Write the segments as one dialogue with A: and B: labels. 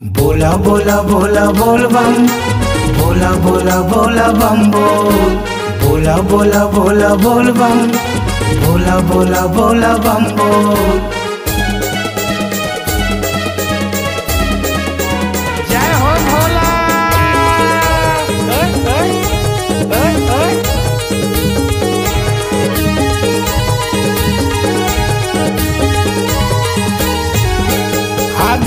A: बोला बोला बोला, बोल बम। बोला बोला बोला, बम बोल बोला बोला बोला, बोल बम। बोला बोला बोला, बम बोल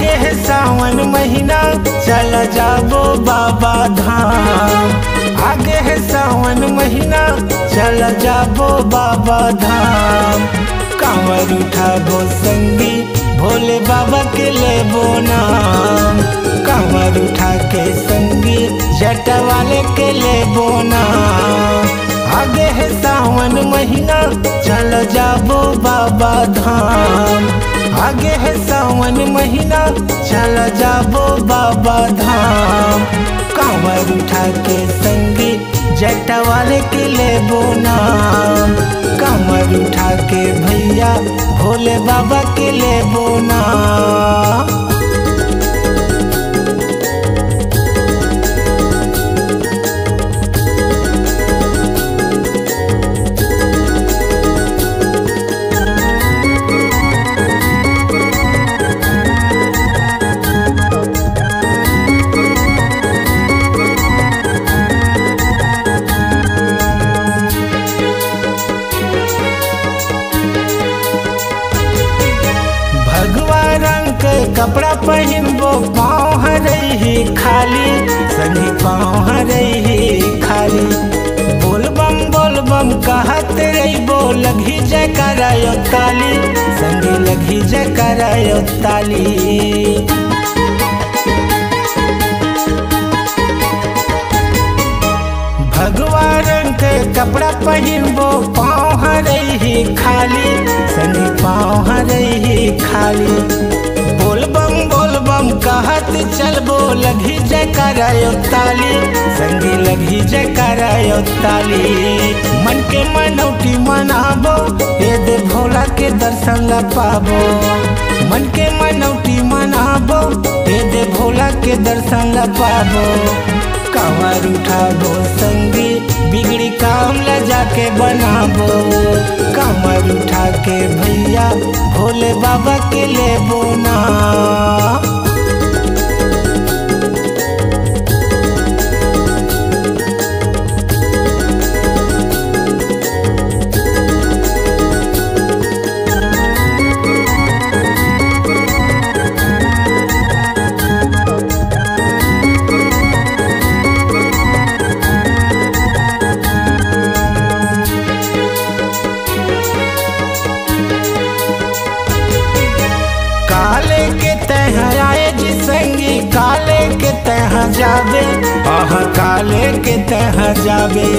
A: है सावन महीना, चल जाबो बाबा धाम। आगे है सावन महीना, चल जाबो बाबा धाम। कांवर उठाबो संगी, भोले बाबा के लेबो नाम। कांवर उठा के संगी, जटा वाले के लेबो नाम। आगे है सावन महीना, चल जाबो बाबा धाम। आगे है सावन महीना, चल जाबो बाबा धाम। कांवर उठा के संगी जटा वाले के ले नाम। कांवर उठा के भैया, भोले बाबा के ले नाम। कपड़ा पहनबो पाँव हरही खाली संगी पाँव हरही खाली। बोलबम बोलबम बोल बम, कहत रहिबो लगी जय करायो ताली संगी लगी जय करायो ताली। भगवा रंग के कपड़ा पहनबो पाँव हरही खाली संगी पाँव हरही खाली। कहत चलबो लगी जय करायो ताली। संगी लगी जय करायो ताली। मन के मनौटी मनाबो, ये दे भोला के दर्शन ला पाबो मन के मनौटी मनाबो, ये दे भोला के दर्शन ला पाबो कांवर उठाबो संगी, बिगड़ी काम ला जाके बनाबो। कांवर उठा के भैया, भोले बाबा के लेबो ना। जावे। आह काले के तह जावे।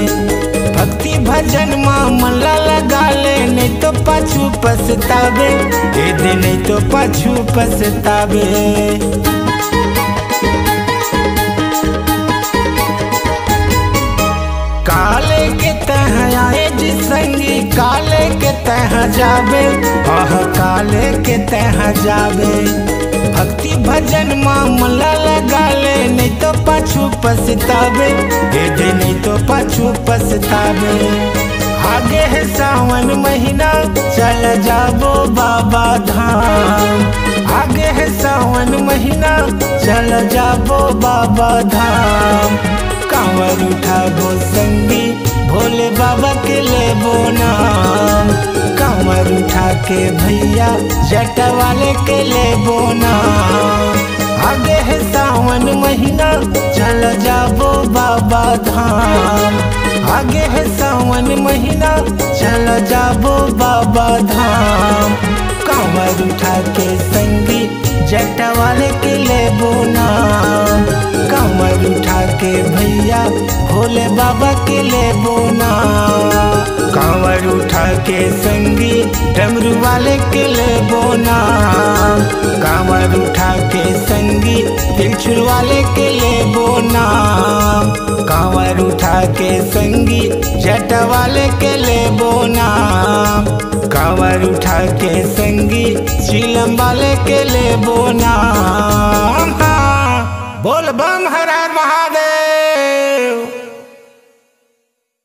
A: भक्ति भजन माँ मला लगा ले, नहीं तो पाछू पछतावे। दे दे नहीं तो पाछू पछतावे। काले के तह आए जी संगी, काले के तह जावे। आह काले के तह जावे। भजन मामला लगा ले, नहीं तो पाछू पछतावे। दे, नहीं तो पाछू पछतावे। आगे है सावन महीना, चल जाबो बाबा धाम। आगे है सावन महीना, चल जाबो बाबा धाम। कांवर उठाबो संगी, भोले बाबा के लेबो नाम। के भैया, जट वाले के ले बोना। आगे है सावन महीना, चल जाबो बाबा धाम। आगे है सावन महीना, चल जाबो बाबा धाम। कांवर उठा के संगी, जट वाले के ले बोना। कांवर उठा के भैया, भोले बाबा के लेबो नाम कांवर उठा के संगी डमरू वाले के ले बोना। कांवर उठा के संगी तिलचुर वाले के ले बोना। कांवर उठा के संगी, जट वाले के ले बोना। कांवर उठा के संगी चीलम वाले के ले नाम हाँ। बोल बम हर हर महादेव।